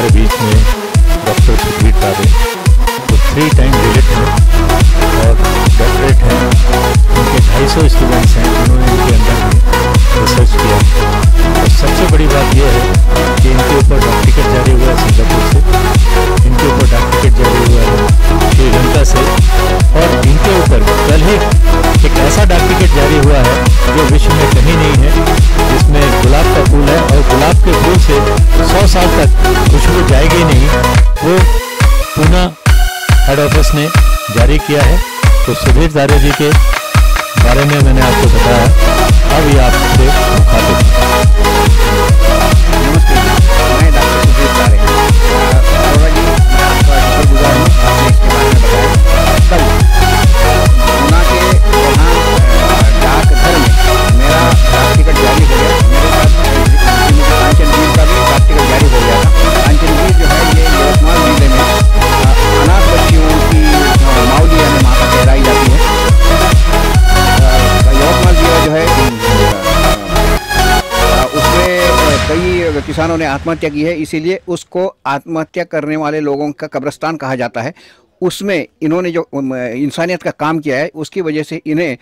हमारे बीच में डॉक्टर सुखबीर तारे जो थ्री टाइम डिलिट हैं और डॉक्टरेट हैं। उनके ढाई सौ स्टूडेंट्स हैं, जिन्होंने इनके अंदर रिसर्च किया और सबसे बड़ी बात यह है कि इनके ऊपर डॉक टिकट जारी हुआ है सिंगापुर से। इनके ऊपर डॉक टिकट जारी हुआ है श्रीलंका से। और इनके ऊपर कल ही एक ऐसा डाक टिकट जारी हुआ है जो विश्व में कहीं नहीं है, जिसमें गुलाब का फूल है। और गुलाब के फूल से सौ साल तक ने जारी किया है। तो सुधीर दारे जी के बारे में मैंने आपको बताया। अब ये आपसे मुखातिब। कई किसानों ने आत्महत्या की है, इसीलिए उसको आत्महत्या करने वाले लोगों का कब्रस्तान कहा जाता है। उसमें इन्होंने जो इंसानियत का काम किया है, उसकी वजह से इन्हें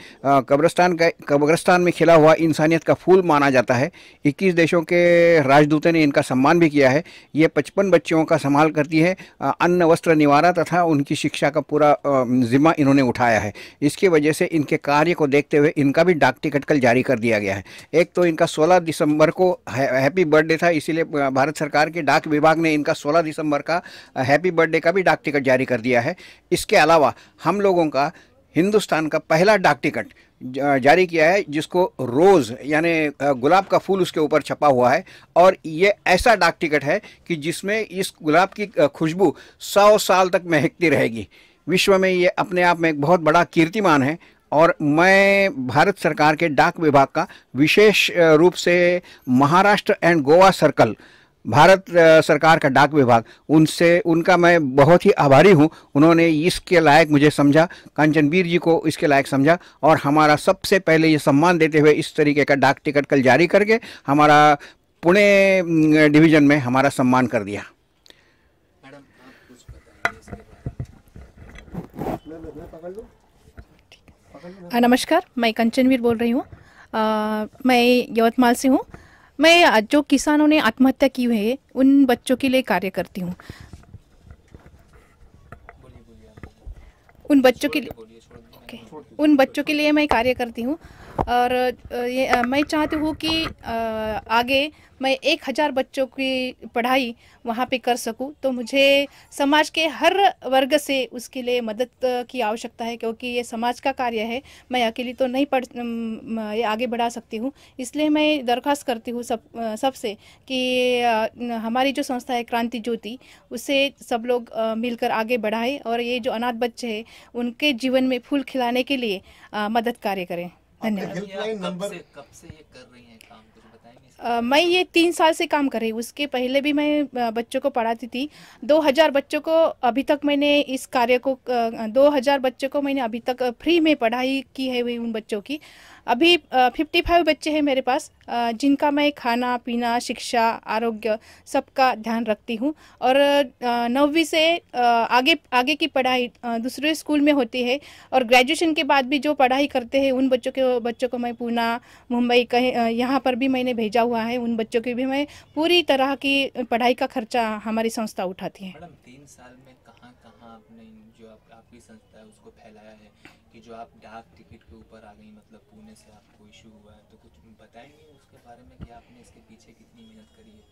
कब्रस्तान का, कब्रस्तान में खिला हुआ इंसानियत का फूल माना जाता है। 21 देशों के राजदूतों ने इनका सम्मान भी किया है। ये 55 बच्चों का संभाल करती है अन्न, वस्त्र, निवारा तथा उनकी शिक्षा का पूरा जिम्मा इन्होंने उठाया है। इसकी वजह से इनके कार्य को देखते हुए इनका भी डाक टिकट कल जारी कर दिया गया है। एक तो इनका 16 दिसंबर को हैप्पी बर्थडे था, इसीलिए भारत सरकार के डाक विभाग ने इनका 16 दिसंबर का हैप्पी बर्थडे का भी डाक टिकट जारी कर दिया है। इसके अलावा हम लोगों का हिंदुस्तान का पहला डाक टिकट जारी किया है, जिसको रोज़, यानी गुलाब का फूल उसके ऊपर छपा हुआ है। और ये ऐसा डाक टिकट है कि जिसमें इस गुलाब की खुशबू सौ साल तक महकती रहेगी। विश्व में ये अपने आप में एक बहुत बड़ा कीर्तिमान है और मैं भारत सरकार के डाक विभाग का विशेष रूप से महाराष्ट्र एंड गोवा सर्कल भारत सरकार का डाक विभाग उनसे उनका मैं बहुत ही आभारी हूँ। उन्होंने इसके लायक मुझे समझा कांचनवीर जी को इसके लायक समझा और हमारा सबसे पहले ये सम्मान देते हुए इस तरीके का डाक टिकट कल जारी करके हमारा पुणे डिवीज़न में हमारा सम्मान कर दिया। हाँ, नमस्कार मैं कंचनवीर बोल रही हूँ। मैं यवतमाल से हूँ। मैं जो किसानों ने आत्महत्या की है उन बच्चों के लिए कार्य करती हूँ। उन बच्चों के लिए उन बच्चों के लिए मैं कार्य करती हूँ। और ये मैं चाहती हूँ कि आगे मैं एक हज़ार बच्चों की पढ़ाई वहाँ पे कर सकूँ। तो मुझे समाज के हर वर्ग से उसके लिए मदद की आवश्यकता है क्योंकि ये समाज का कार्य है। मैं अकेली तो नहीं पढ़ ये आगे बढ़ा सकती हूँ। इसलिए मैं दरख्वास्त करती हूँ सब सबसे कि हमारी जो संस्था है क्रांति ज्योति, उसे सब लोग मिलकर आगे बढ़ाएँ और ये जो अनाथ बच्चे हैं, उनके जीवन में फूल खिलाने के लिए मदद कार्य करें। हेल्पलाइन नंबर कब से ये कर रही हैं काम कुछ बताएँगे मैं ये तीन साल से काम कर रही हूँ। उसके पहले भी मैं बच्चों को पढ़ाती थी। दो हज़ार बच्चों को अभी तक मैंने इस कार्य को दो हज़ार बच्चों को मैंने अभी तक फ्री में पढ़ाई की है उन बच्चों की। अभी फिफ्टी फाइव बच्चे हैं मेरे पास जिनका मैं खाना पीना शिक्षा आरोग्य सबका ध्यान रखती हूँ। और नौवीं से आगे आगे की पढ़ाई दूसरे स्कूल में होती है। और ग्रेजुएशन के बाद भी जो पढ़ाई करते हैं उन बच्चों के बच्चों को मैं पूना मुंबई कहीं यहाँ पर भी मैंने भेजा हुआ है। उन बच्चों की भी मैं पूरी तरह की पढ़ाई का खर्चा हमारी संस्था उठाती है। तीन साल में कहाँ कहाँ आपने जो आप, आपकी संस्था है उसको फैलाया है? कि जो आप डाक टिकट के ऊपर आ गई मतलब पुणे से आपको इशू हुआ है तो कुछ बताएँगे उसके बारे में कि आपने इसके पीछे कितनी मेहनत करी है?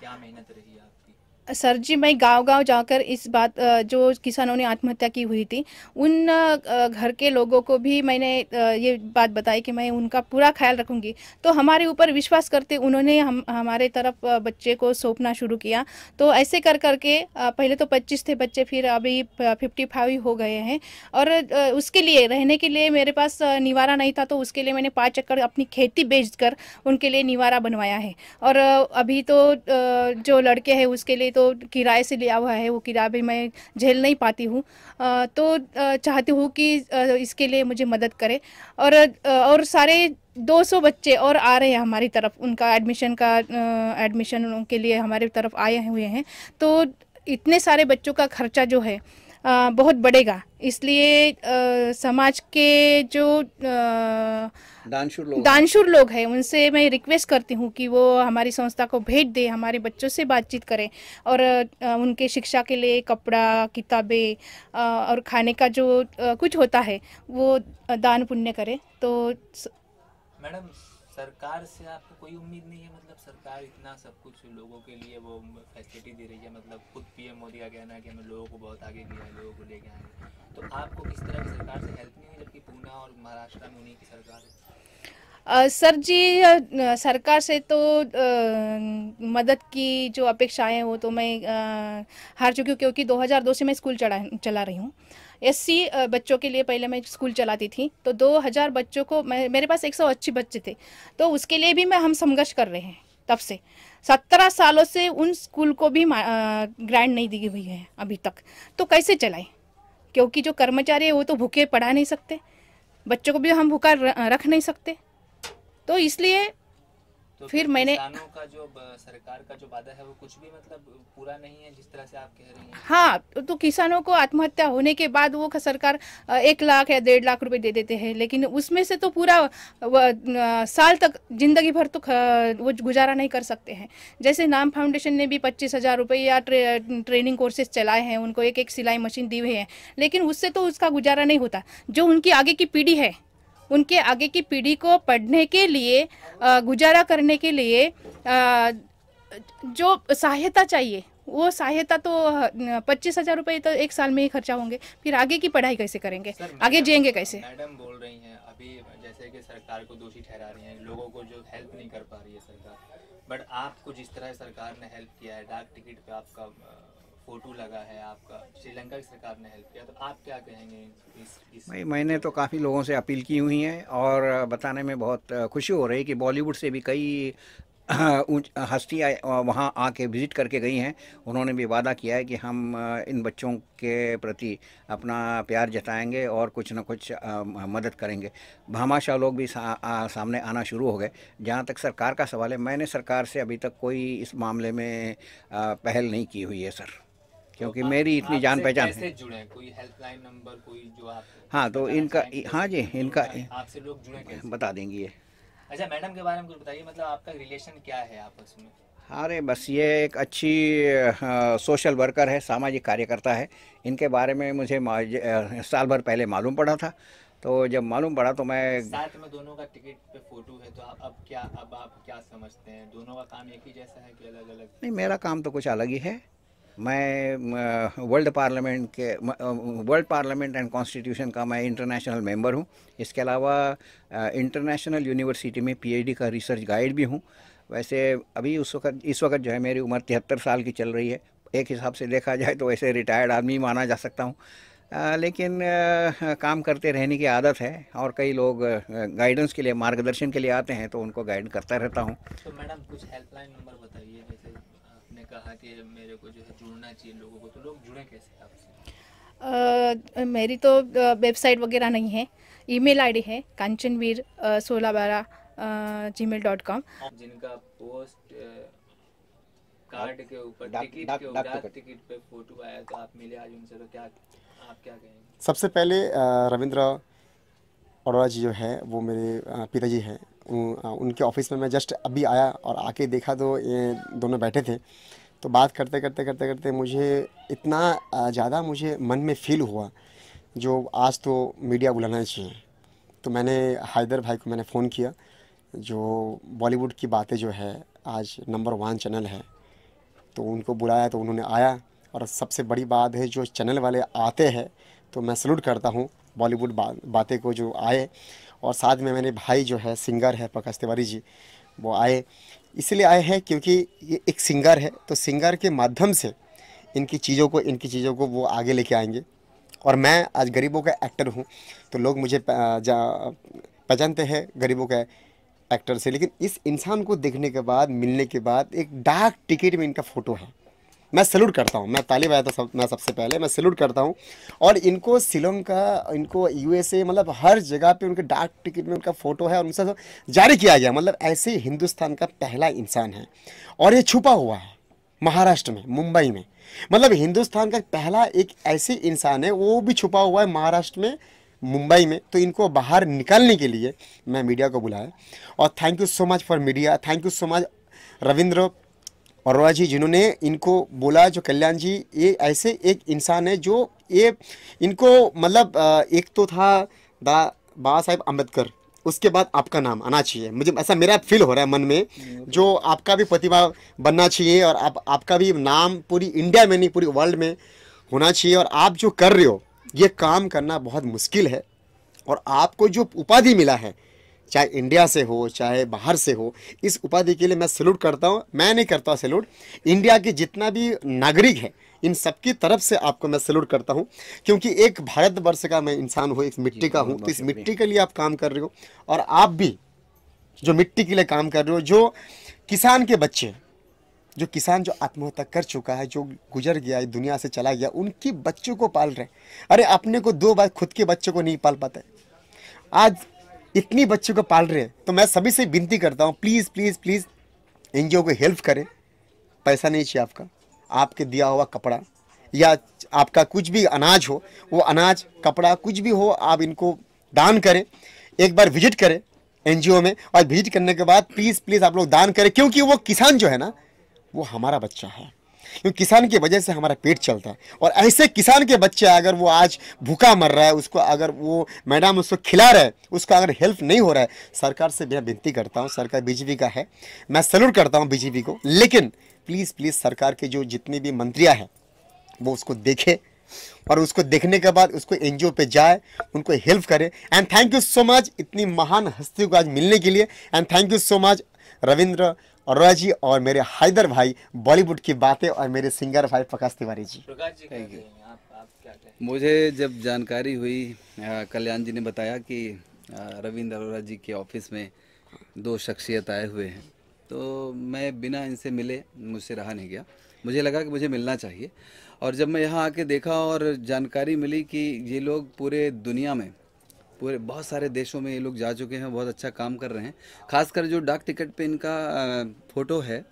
क्या मेहनत रही है आपकी? सर जी, मैं गांव-गांव जाकर इस बात जो किसानों ने आत्महत्या की हुई थी, उन घर के लोगों को भी मैंने ये बात बताई कि मैं उनका पूरा ख्याल रखूँगी। तो हमारे ऊपर विश्वास करते उन्होंने हम, हमारे तरफ़ बच्चे को सौंपना शुरू किया। तो ऐसे कर करके पहले तो 25 थे बच्चे, फिर अभी फिफ्टी फाइव हो गए हैं। और उसके लिए, रहने के लिए मेरे पास निवारा नहीं था तो उसके लिए मैंने पाँच एकड़ अपनी खेती बेचकर उनके लिए निवारा बनवाया है। और अभी तो जो लड़के हैं, उसके लिए तो किराए से लिया हुआ है, वो किराया भी मैं झेल नहीं पाती हूँ। तो चाहती हूँ कि इसके लिए मुझे मदद करे। और और सारे 200 बच्चे और आ रहे हैं हमारी तरफ़। उनका एडमिशन का एडमिशन के लिए हमारी तरफ़ आए हुए हैं। तो इतने सारे बच्चों का खर्चा जो है बहुत बढ़ेगा। इसलिए समाज के जो दानशूर लोग दानशूर लोग हैं उनसे मैं रिक्वेस्ट करती हूँ कि वो हमारी संस्था को भेंट दे हमारे बच्चों से बातचीत करें और उनके शिक्षा के लिए कपड़ा किताबें और खाने का जो कुछ होता है वो दान पुण्य करें। तो स- मैडम सरकार से आपको कोई उम्मीद नहीं है? मतलब सरकार इतना सब कुछ लोगों के लिए वो फैसिलिटी दे रही है मतलब खुद पीएम मोदी का कहना है कि हमें लोगों को बहुत आगे लिया है लोगों को लेके आए। तो आपको किस तरह की सरकार से हेल्प नहीं है जबकि पूना और महाराष्ट्र में उन्हीं की सरकार है? अ, सर जी सरकार से तो अ, मदद की जो अपेक्षाएँ वो तो मैं अ, हार चुकी हूँ क्योंकि 2002 से मैं स्कूल चला चला रही हूँ। एससी बच्चों के लिए पहले मैं स्कूल चलाती थी तो 2000 बच्चों को मैं मेरे पास 180 बच्चे थे तो उसके लिए भी मैं हम संघर्ष कर रहे हैं। तब से। सत्रह सालों से उन स्कूल को भी ग्रांट नहीं दी हुई है अभी तक। तो कैसे चलाएँ? क्योंकि जो कर्मचारी है वो तो भूखे पढ़ा नहीं सकते। बच्चों को भी हम भूखा रख नहीं सकते। तो इसलिए तो फिर मैंने- किसानों का जो सरकार का जो वादा है वो कुछ भी मतलब पूरा नहीं है जिस तरह से आप कह रही हैं? हाँ तो- तो किसानों को आत्महत्या होने के बाद वो सरकार एक लाख या डेढ़ लाख रुपए दे देते हैं। लेकिन उसमें से तो पूरा साल तक ज़िंदगी भर तो वो गुजारा नहीं कर सकते हैं। जैसे नाम फाउंडेशन ने भी पच्चीस हज़ार रुपये या ट्रे, ट्रेनिंग कोर्सेज चलाए हैं उनको एक एक सिलाई मशीन दी हुई है। लेकिन उससे तो उसका गुजारा नहीं होता। जो उनकी आगे की पीढ़ी है उनके आगे की पीढ़ी को पढ़ने के लिए गुजारा करने के लिए जो सहायता चाहिए वो सहायता तो पच्चीस हज़ार रुपये तो एक साल में ही खर्चा होंगे। फिर आगे की पढ़ाई कैसे करेंगे? सर, आगे जिएँगे कैसे? मैडम बोल रही हैं अभी जैसे कि सरकार को दोषी ठहरा रही हैं लोगों को जो हेल्प नहीं कर पा रही है सरकार बट आपको जिस तरह सरकार ने हेल्प किया है डाक टिकट पे आपका फ़ोटो लगा है आपका? श्रीलंका की सरकार ने हेल्प किया तो आप क्या कहेंगे भाई मैंने तो काफ़ी लोगों से अपील की हुई है और बताने में बहुत खुशी हो रही है कि बॉलीवुड से भी कई हस्तियाँ वहाँ आके विज़िट करके गई हैं। उन्होंने भी वादा किया है कि हम इन बच्चों के प्रति अपना प्यार जताएँगे और कुछ ना कुछ मदद करेंगे। भामाशाह लोग भी सा, आ, सामने आना शुरू हो गए। जहाँ तक सरकार का सवाल है मैंने सरकार से अभी तक कोई इस मामले में पहल नहीं की हुई है सर। क्योंकि आप- मेरी इतनी जान पहचान है जुड़े कोई हेल्पलाइन नंबर कोई जो आप हाँ, तो इनका- हाँ जी, इनका- आपसे लोग जुड़े कैसे? बता देंगी ये। अच्छा मैडम के बारे में कुछ बताइए मतलब आपका रिलेशन क्या है आपस में? अरे बस ये एक अच्छी अ, सोशल वर्कर है सामाजिक कार्यकर्ता है। इनके बारे में मुझे साल भर पहले मालूम पड़ा था। तो जब मालूम पड़ा तो मैं साथ में दोनों का टिकट पे फ़ोटो है तो आप अब क्या अब आप क्या समझते हैं? दोनों का काम एक ही जैसा है कि अलग अलग नहीं मेरा काम तो कुछ अलग ही है। मैं वर्ल्ड पार्लियामेंट के वर्ल्ड पार्लियामेंट एंड कॉन्स्टिट्यूशन का मैं इंटरनेशनल मेंबर हूँ। इसके अलावा इंटरनेशनल यूनिवर्सिटी में पीएचडी का रिसर्च गाइड भी हूँ। वैसे अभी उस वक्त इस वक्त जो है मेरी उम्र तिहत्तर साल की चल रही है। एक हिसाब से देखा जाए तो वैसे रिटायर्ड आदमी माना जा सकता हूँ। लेकिन अ, काम करते रहने की आदत है और कई लोग गाइडेंस के लिए मार्गदर्शन के लिए आते हैं तो उनको गाइड करता रहता हूँ। तो मैडम कुछ हेल्पलाइन नंबर बताइए कहा कि मेरे को जो है जुड़ना चाहिए लोगों को तो लोग जुड़े कैसे आपसे? मेरी तो वेबसाइट वगैरह नहीं है। ईमेल आईडी है कांचनवीर सोलह बारह जी मेल डॉट कॉम जिनका पोस्ट कार्ड के ऊपर टिकट के ऊपर टिकट। टिकट पे फ़ोटो आया तो आप मिले आज उनसे तो क्या आप क्या कहेंगे? सबसे पहले रविंद्र अरोड़ा जी जो है वो मेरे पिताजी हैं। उन- उनके ऑफ़िस में मैं जस्ट अभी आया और आके देखा तो ये दोनों बैठे थे। तो बात करते करते करते करते मुझे इतना ज़्यादा मुझे मन में फील हुआ जो आज तो मीडिया बुलाना चाहिए। तो मैंने हैदर भाई को मैंने फ़ोन किया, जो बॉलीवुड की बातें जो है, आज नंबर वन चैनल है। तो उनको बुलाया तो उन्होंने आया और सबसे बड़ी बात है, जो चैनल वाले आते हैं तो मैं सल्यूट करता हूँ बॉलीवुड बातें को जो आए। और साथ में मेरे भाई जो है सिंगर है, प्रकाश तिवारी जी वो आए। इसलिए आए हैं क्योंकि ये एक सिंगर है तो सिंगर के माध्यम से इनकी चीज़ों को, इनकी चीज़ों को वो आगे लेके आएँगे। और मैं आज गरीबों का एक्टर हूँ तो लोग मुझे पहचानते हैं गरीबों का एक्टर से। लेकिन इस इंसान को देखने के बाद, मिलने के बाद एक डार्क टिकट में इनका फ़ोटो है। मैं सैल्यूट करता हूँ। मैं ताली बजाता सब, मैं सबसे पहले मैं सैल्यूट करता हूँ। और इनको शिलोंग का इनको यूएसए मतलब हर जगह पे उनके डाक टिकट में उनका फ़ोटो है और उनसे जारी किया गया। मतलब ऐसे हिंदुस्तान का पहला इंसान है। और ये छुपा हुआ है महाराष्ट्र में, मुंबई में। मतलब हिंदुस्तान का पहला एक ऐसे इंसान है, वो भी छुपा हुआ है महाराष्ट्र में, मुंबई में। तो इनको बाहर निकालने के लिए मैं मीडिया को बुलाया। और thank you so much for media thank you so much Ravindra. Arora ji, जिन्होंने इनको बोला, जो कल्याण जी, ये ऐसे एक इंसान है जो ये, इनको मतलब एक तो था दा, बाबा साहेब अंबेडकर उसके बाद आपका नाम आना चाहिए। मुझे ऐसा मेरा फील हो रहा है मन में, जो आपका भी प्रतिभा बनना चाहिए और आप, आपका भी नाम पूरी इंडिया में नहीं, पूरी वर्ल्ड में होना चाहिए और आप जो कर रहे हो, ये काम करना बहुत मुश्किल है। और आपको जो उपाधि मिला है चाहे इंडिया से हो चाहे बाहर से हो इस उपाधि के लिए मैं सैल्यूट करता हूँ। मैं नहीं करता हूँ सैल्यूट इंडिया के जितना भी नागरिक है इन सबकी तरफ़ से आपको मैं सैल्यूट करता हूँ। क्योंकि एक भारतवर्ष का मैं इंसान हूँ एक मिट्टी का हूँ तो इस मिट्टी के लिए आप काम कर रहे हो। और आप भी जो मिट्टी के लिए काम कर रहे हो जो किसान के बच्चे जो किसान जो आत्महत्या कर चुका है जो गुजर गया है दुनिया से चला गया उनकी बच्चों को पाल रहे अरे अपने को दो बार खुद के बच्चों को नहीं पाल पाते। आज इतनी बच्चों को पाल रहे हैं तो मैं सभी से विनती करता हूँ प्लीज़ प्लीज़ प्लीज़ एनजीओ को हेल्प करें। पैसा नहीं चाहिए आपका। आपके दिया हुआ कपड़ा या आपका कुछ भी अनाज हो, वो अनाज, कपड़ा, कुछ भी हो, आप इनको दान करें। एक बार विज़िट करें एनजीओ में और विज़िट करने के बाद प्लीज़ प्लीज़ आप लोग दान करें, क्योंकि वो किसान जो है ना, वो हमारा बच्चा है। क्योंकि किसान की वजह से हमारा पेट चलता है। और ऐसे किसान के बच्चे अगर वो आज भूखा मर रहा है, उसको अगर वो मैडम उसको खिला रहा है, उसको अगर हेल्प नहीं हो रहा है, सरकार से मैं विनती करता हूँ, सरकार बीजेपी का है, मैं सल्यूट करता हूँ बीजेपी को। लेकिन प्लीज़ प्लीज़ सरकार के जो जितनी भी मंत्रियाँ हैं, वो उसको देखे और उसको देखने के बाद उसको एनजीओ पे जाए, उनको हेल्प करे। And thank you so much इतनी महान हस्ती को आज मिलने के लिए। And thank you so much Ravindra Arora ji और मेरे हैदर भाई बॉलीवुड की बातें और मेरे सिंगर भाई प्रकाश तिवारी जी। प्रकाश जी क्या कहेंगे? आप आप क्या कहें मुझे जब जानकारी हुई कल्याण जी ने बताया कि रविंद्र अरोड़ा जी के ऑफ़िस में दो शख्सियत आए हुए हैं। तो मैं बिना इनसे मिले मुझसे रहा नहीं गया। मुझे लगा कि मुझे मिलना चाहिए। और जब मैं यहाँ आके देखा और जानकारी मिली कि ये लोग पूरे दुनिया में पूरे बहुत सारे देशों में ये लोग जा चुके हैं बहुत अच्छा काम कर रहे हैं। खासकर जो डाक टिकट पे इनका फ़ोटो है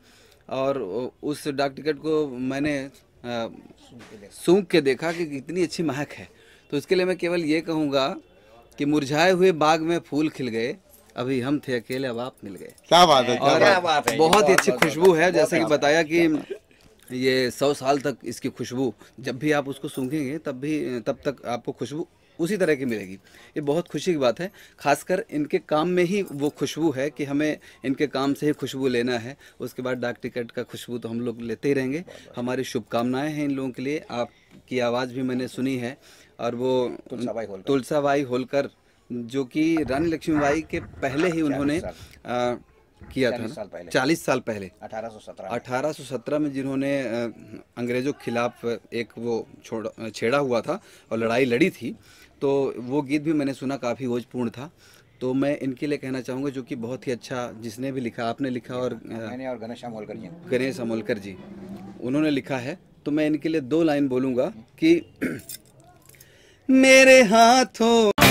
और उस डाक टिकट को मैंने सूंघ के देखा कि कितनी अच्छी महक है। तो इसके लिए मैं केवल ये कहूँगा कि मुरझाए हुए बाग में फूल खिल गए अभी हम थे अकेले अब आप मिल गए। क्या बात है क्या बात बहुत ही अच्छी खुशबू है जैसे कि बताया कि ये सौ साल तक इसकी खुशबू जब भी आप उसको सूंघेंगे तब भी तब तक आपको खुशबू उसी तरह की मिलेगी। ये बहुत खुशी की बात है खासकर इनके काम में ही वो खुशबू है कि हमें इनके काम से ही खुशबू लेना है। उसके बाद डाक टिकट का खुशबू तो हम लोग लेते ही रहेंगे। हमारी शुभकामनाएँ हैं इन लोगों के लिए। आपकी आवाज़ भी मैंने सुनी है और वो तुलसाबाई होलकर। जो कि रानी लक्ष्मीबाई के पहले ही उन्होंने आ, किया था ना? चालीस साल पहले। 1817 1817 में। जिन्होंने अंग्रेज़ों के खिलाफ एक वो छोड़ छेड़ा हुआ था और लड़ाई लड़ी थी तो वो गीत भी मैंने सुना काफ़ी ओजपूर्ण था। तो मैं इनके लिए कहना चाहूँगा जो कि बहुत ही अच्छा जिसने भी लिखा आपने लिखा और मैंने और घनश्याम होलकर जी गणेश अमोलकर जी उन्होंने लिखा है। तो मैं इनके लिए दो लाइन बोलूँगा कि मेरे हाथों